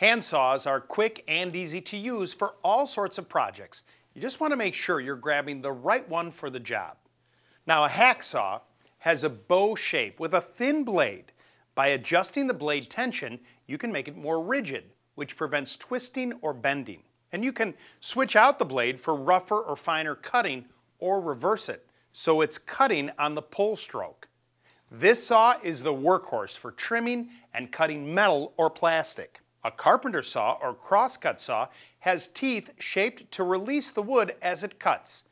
Handsaws are quick and easy to use for all sorts of projects. You just want to make sure you're grabbing the right one for the job. Now a hacksaw has a bow shape with a thin blade. By adjusting the blade tension, you can make it more rigid, which prevents twisting or bending. And you can switch out the blade for rougher or finer cutting or reverse it, so it's cutting on the pull stroke. This saw is the workhorse for trimming and cutting metal or plastic. A carpenter saw or crosscut saw has teeth shaped to release the wood as it cuts.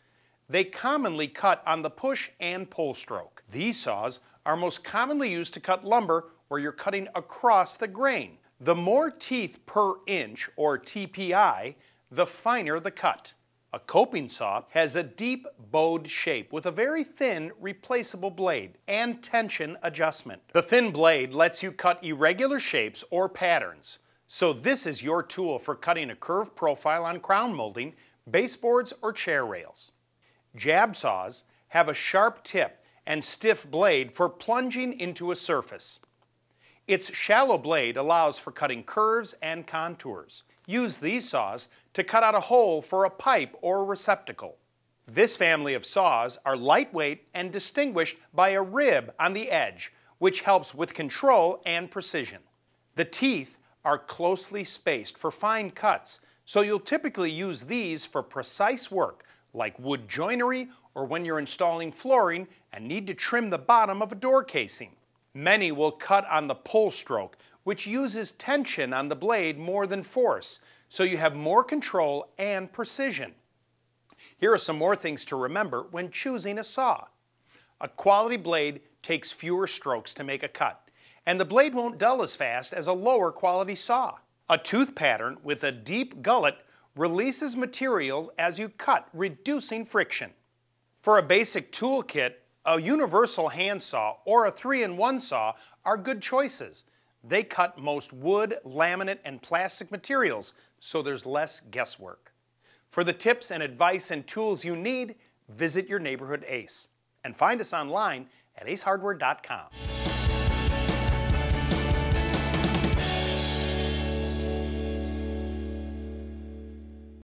They commonly cut on the push and pull stroke. These saws are most commonly used to cut lumber where you're cutting across the grain. The more teeth per inch, or TPI, the finer the cut. A coping saw has a deep bowed shape with a very thin replaceable blade and tension adjustment. The thin blade lets you cut irregular shapes or patterns. So this is your tool for cutting a curved profile on crown molding, baseboards, or chair rails. Jab saws have a sharp tip and stiff blade for plunging into a surface. Its shallow blade allows for cutting curves and contours. Use these saws to cut out a hole for a pipe or receptacle. This family of saws are lightweight and distinguished by a rib on the edge, which helps with control and precision. The teeth are closely spaced for fine cuts, so you'll typically use these for precise work like wood joinery or when you're installing flooring and need to trim the bottom of a door casing. Many will cut on the pull stroke, which uses tension on the blade more than force, so you have more control and precision. Here are some more things to remember when choosing a saw. A quality blade takes fewer strokes to make a cut, and the blade won't dull as fast as a lower quality saw. A tooth pattern with a deep gullet releases materials as you cut, reducing friction. For a basic tool kit, a universal handsaw or a 3-in-1 saw are good choices. They cut most wood, laminate, and plastic materials, so there's less guesswork. For the tips and advice and tools you need, visit your neighborhood ACE. And find us online at acehardware.com.